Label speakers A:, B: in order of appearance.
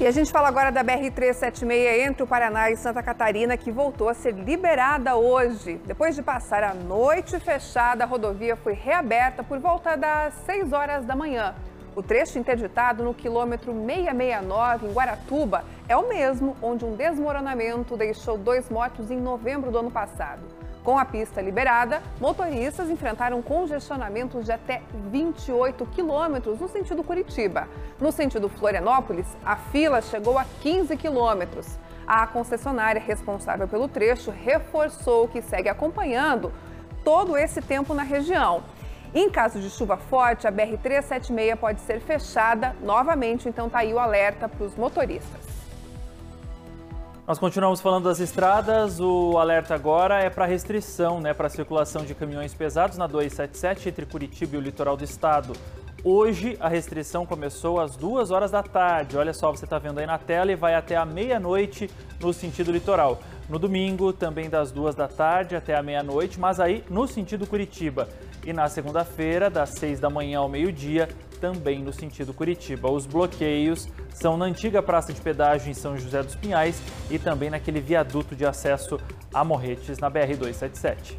A: E a gente fala agora da BR-376 entre o Paraná e Santa Catarina, que voltou a ser liberada hoje. Depois de passar a noite fechada, a rodovia foi reaberta por volta das 6 horas da manhã. O trecho interditado no quilômetro 669, em Guaratuba, é o mesmo onde um desmoronamento deixou dois mortos em novembro do ano passado. Com a pista liberada, motoristas enfrentaram congestionamentos de até 28 quilômetros no sentido Curitiba. No sentido Florianópolis, a fila chegou a 15 quilômetros. A concessionária responsável pelo trecho reforçou que segue acompanhando todo esse tempo na região. Em caso de chuva forte, a BR-376 pode ser fechada novamente, então está aí o alerta para os motoristas.
B: Nós continuamos falando das estradas. O alerta agora é para restrição, né, para circulação de caminhões pesados na 277 entre Curitiba e o litoral do estado. Hoje a restrição começou às duas horas da tarde. Olha só, você está vendo aí na tela e vai até a meia-noite no sentido litoral. No domingo, também das duas da tarde até a meia-noite, mas aí no sentido Curitiba. E na segunda-feira, das seis da manhã ao meio-dia, também no sentido Curitiba. Os bloqueios são na antiga praça de pedágio em São José dos Pinhais e também naquele viaduto de acesso a Morretes, na BR-277.